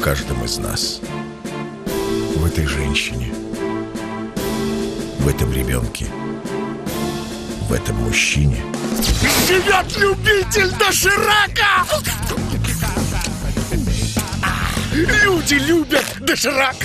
в каждом из нас. В этой женщине. В этом ребенке. В этом мужчине. Живет любитель доширака! Люди любят доширак!